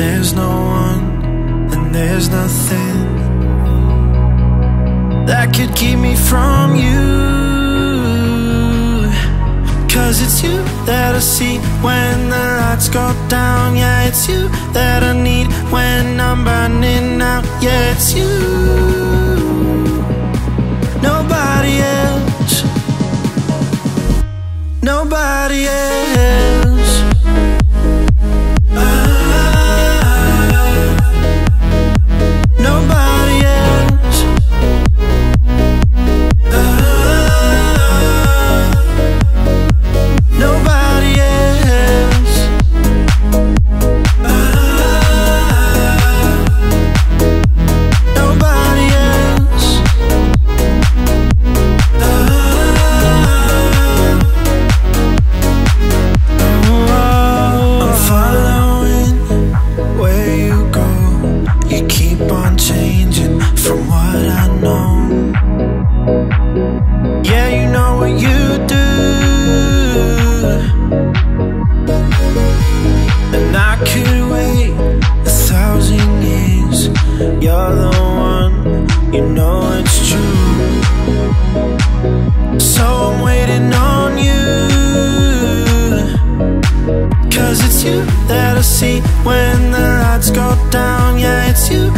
There's no one and there's nothing That could keep me from you. Cause it's you that I see when the lights go down. Yeah, it's you that I need when I'm burning out. Yeah, it's you. Nobody else. Nobody else. when you do. And I could wait a thousand years. You're the one, you know it's true. So I'm waiting on it's you that I see when the lights go down. Yeah, it's you